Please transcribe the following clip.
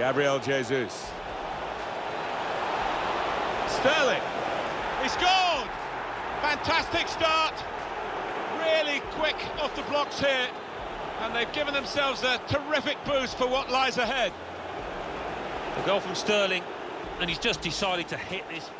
Gabriel Jesus. Sterling. He scored! Fantastic start. Really quick off the blocks here. And they've given themselves a terrific boost for what lies ahead. The goal from Sterling, and he's just decided to hit this